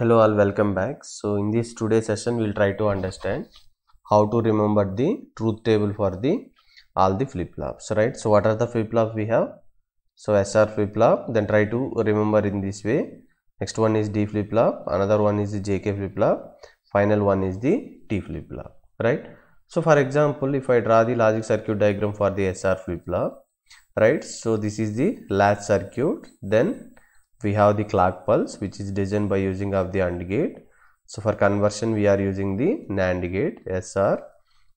hello all welcome back. So in this today's session we'll try to understand how to remember the truth table for the all the flip flops right? So what are the flip flops we have? So sr flip flop then try to remember in this way. Next one is d flip flop another one is the jk flip flop final one is the t flip flop right? So for example if i draw the logic circuit diagram for the sr flip flop right? So this is the latch circuit then we have the clock pulse which is designed by using of the AND gate. So for conversion we are using the NAND gate SR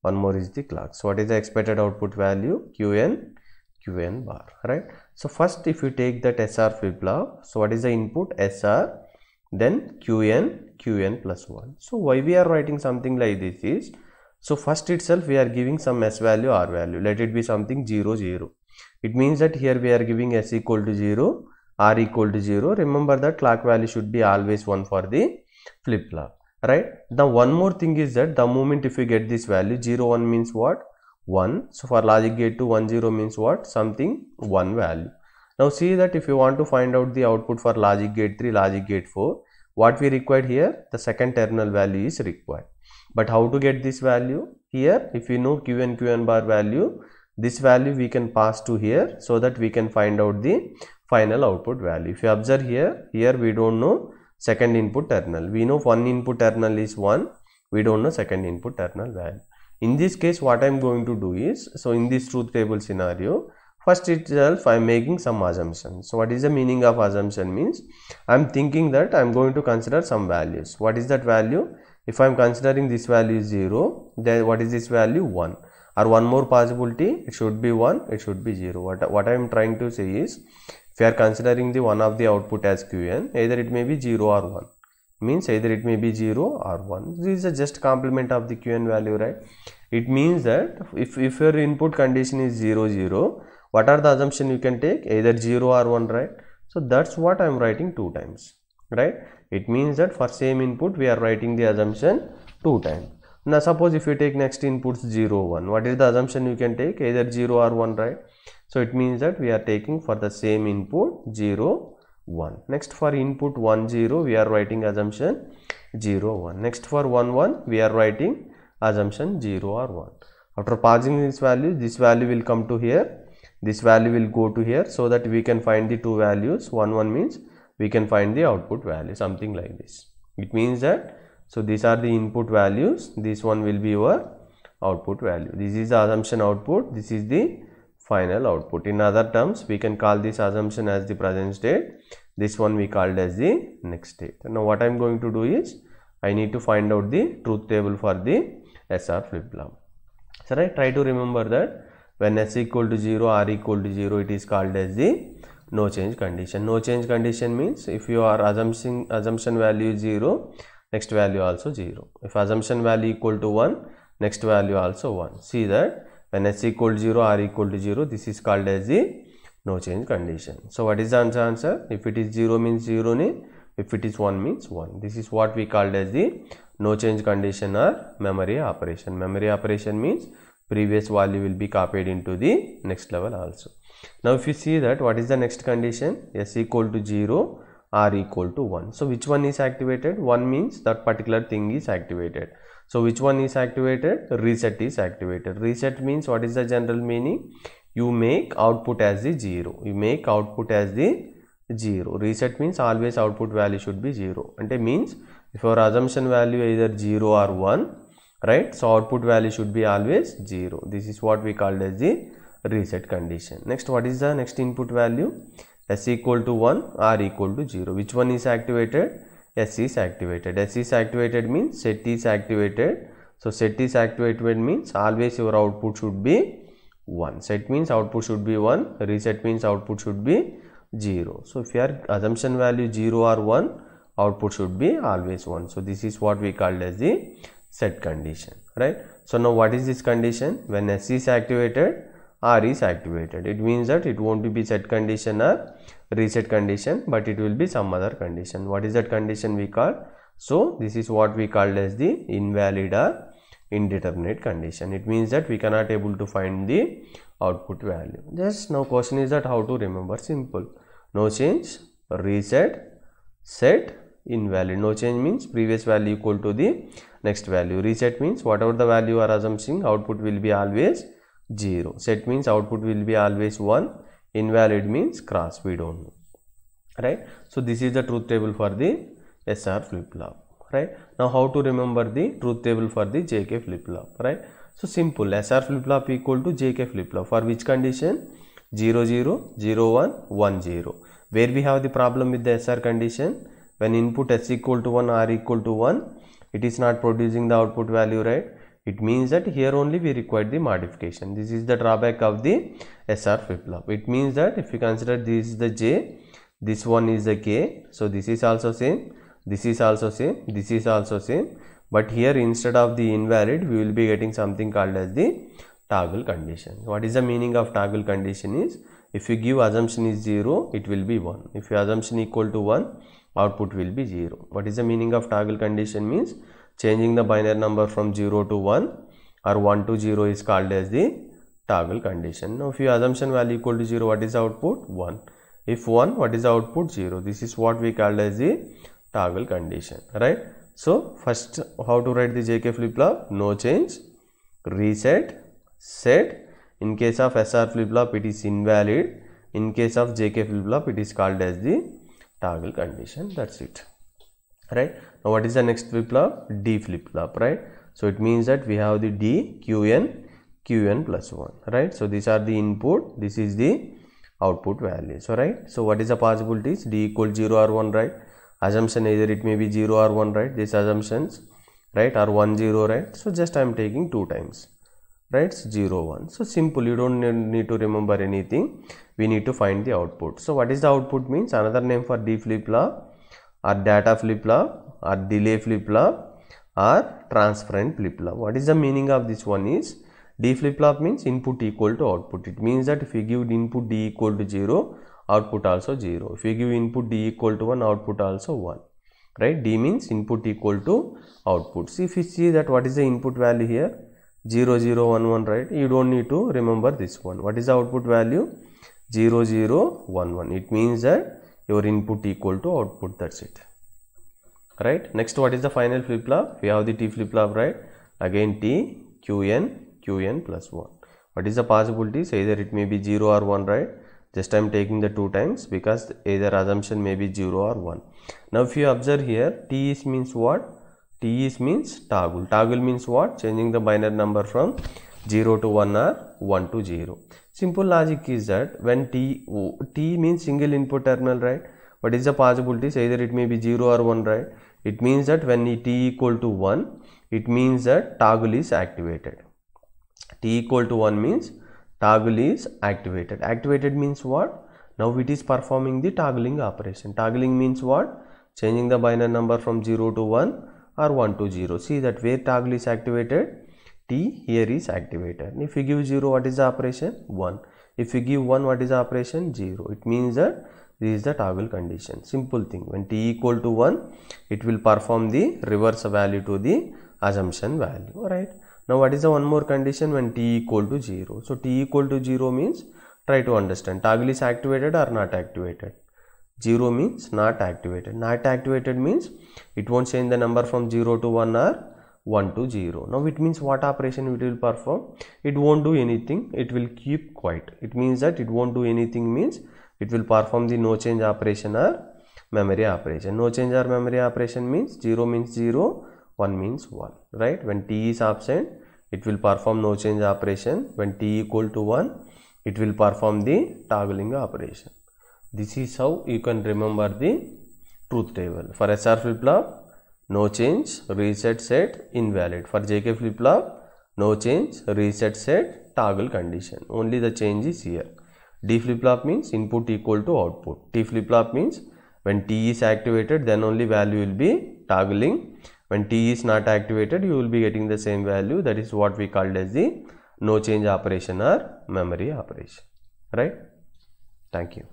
one more is the clock. So what is the expected output value? QN QN bar right? So first if you take that SR flip flop so what is the input? SR then QN QN plus 1 so why we are writing something like this is so first itself we are giving some S value R value. Let it be something 0 0 it means that here we are giving S equal to 0 r equal to 0 remember that clock value should be always 1 for the flip flop right? Now one more thing is that the moment if you get this value 0 1 means what? 1 so for logic gate to 1 0 means what? Something 1 value. Now see that if you want to find out the output for logic gate 3 logic gate 4 what we required here? The second terminal value is required. But how to get this value? Here if you know qn q and bar value this value we can pass to here so that we can find out the final output value. If you observe here here we don't know second input terminal. We know one input terminal is 1 we don't know second input terminal value. In this case what i am going to do is so in this truth table scenario first itself i am making some assumption. so what is the meaning of assumption means? I am thinking that i am going to consider some values. What is that value? If i am considering this value is 0 then what is this value? 1 or one more possibility? It should be 1 it should be 0 what, what i am trying to say is if you are considering the one of the output as qn either it may be 0 or 1 means either it may be 0 or 1 this is just complement of the qn value right? It means that if, if your input condition is 0 0 what are the assumption you can take? Either 0 or 1 right? So that's what i am writing two times right? It means that for same input we are writing the assumption two times now suppose if you take next inputs 0 1 what is the assumption you can take? Either 0 or 1 right? So it means that we are taking for the same input 0 1 next for input 1 0 we are writing assumption 0 1 next for 1 1 we are writing assumption 0 or 1 after passing this value this value will come to here. This value will go to here so that we can find the two values. 1 1 means we can find the output value something like this. It means that so these are the input values. This one will be your output value. This is the assumption output. This is the final output. In other terms we can call this assumption as the present state. This one we called as the next state. Now what i am going to do is i need to find out the truth table for the sr flip flop so i try to remember that. When s equal to 0 r equal to 0 it is called as the no change condition. No change condition means if you are assumption assumption value is 0 next value also 0 if assumption value equal to 1 next value also 1 see that when s equal to 0 r equal to 0 this is called as the no change condition. So what is the answer? If it is 0 means 0 ne if it is 1 means 1 this is what we called as the no change condition or memory operation. Memory operation means previous value will be copied into the next level also. Now if you see that what is the next condition? s equal to 0 r equal to 1 so which one is activated? 1 means that particular thing is activated. So which one is activated? Reset is activated. Reset means what is the general meaning? You make output as the 0 you make output as the 0 reset means always output value should be 0 and it means if our assumption value either 0 or 1 right? So output value should be always 0 this is what we called as the reset condition. Next what is the next input value s equal to 1 r equal to 0 which one is activated? S is activated. S is activated means set is activated. So set is activated means always your output should be 1 set means output should be 1 reset means output should be 0 so if your assumption value 0 or 1 output should be always 1 so this is what we called as the set condition. Right? So now what is this condition? When s is activated r is activated. It means that it won't be set condition or reset condition but it will be some other condition. What is that condition we call? So this is what we called as the invalid or indeterminate condition. It means that we cannot able to find the output value. Just now question is that how to remember? Simple. No change reset set invalid. No change means previous value equal to the next value. Reset means whatever the value are assuming output will be always 0 set means output will be always 1 invalid means cross. We don't know. Right? So this is the truth table for the SR flip-flop. Right? Now how to remember the truth table for the JK flip-flop? Right? So simple. SR flip-flop equal to JK flip-flop. For which condition? 0 0 0 1 1 0 where we have the problem with the SR condition? When input S equal to 1 R equal to 1 it is not producing the output value right it means that here only we require the modification. This is the drawback of the SR flip-flop it means that if you consider this is the J this one is the K so this is also same this is also same this is also same. But here instead of the invalid we will be getting something called as the toggle condition. What is the meaning of toggle condition is if you give assumption is 0 it will be 1 if your assumption equal to 1 output will be 0 what is the meaning of toggle condition means changing the binary number from 0 to 1 or 1 to 0 is called as the toggle condition. Now if your assumption value equal to 0 what is output? 1 if 1 what is output? 0 this is what we called as the toggle condition right? So first how to write the jk flip-flop? No change. Reset. Set. In case of sr flip-flop it is invalid. In case of jk flip-flop it is called as the toggle condition. That's it right? Now what is the next flip-flop d flip-flop right? So it means that we have the d qn qn plus 1 right? So these are the input. This is the output values so right? So what is the possibilities? D equal 0 or 1 right? Assumption either it may be 0 or 1 right? These assumptions right or 1 0 right? So just i am taking two times right? 0 1 so simple. You don't need to remember anything. We need to find the output. So what is the output means? Another name for d flip flop or data flip flop or delay flip flop or transparent flip flop. What is the meaning of this one is d flip flop means input equal to output. It means that if you give input d equal to 0 output also 0 if you give input d equal to 1 output also 1 right? d means input equal to output. See if you see that what is the input value here? 0 0 1 1 right? You don't need to remember this one. What is the output value? 0 0 1 1 it means that your input equal to output that's it. Right? Next what is the final flip flop we have the t flip flop right? Again t qn qn plus 1 what is the possibilities either it may be 0 or 1 right? Just I am taking the two times because either assumption may be 0 or 1 now if you observe here t is means what? T is means toggle. Toggle means what? Changing the binary number from 0 to 1 or 1 to 0 simple logic is that when t t means single input terminal right? What is the possibilities either it may be 0 or 1 right? It means that when t equal to 1 it means that toggle is activated. T equal to 1 means toggle is activated. Activated means what? Now it is performing the toggling operation. Toggling means what? Changing the binary number from 0 to 1 or 1 to 0 see that where toggle is activated t here is activated. If you give 0 what is the operation? 1 if you give 1 what is the operation? 0 it means that this is the toggle condition. Simple thing. When t equal to 1 it will perform the reverse value to the assumption value. Right now what is the one more condition when t equal to 0 so t equal to 0 means try to understand toggle is activated or not activated? 0 means not activated. Not activated means it won't change the number from 0 to 1 or 1 to 0 now it means what operation it will perform? It won't do anything. It will keep quiet. It means that it won't do anything means it will perform the no change operation or memory operation. No change or memory operation means 0 means 0 1 means 1 right? When t is absent it will perform no change operation. When t equal to 1 it will perform the toggling operation. This is how you can remember the truth table. For sr flip flop no change reset set invalid. For jk flip flop no change reset set toggle condition. Only the change is here. D flip flop means input equal to output. T flip flop means when t is activated then only value will be toggling. When t is not activated you will be getting the same value. That is what we called as the no change operation or memory operation. Right? Thank you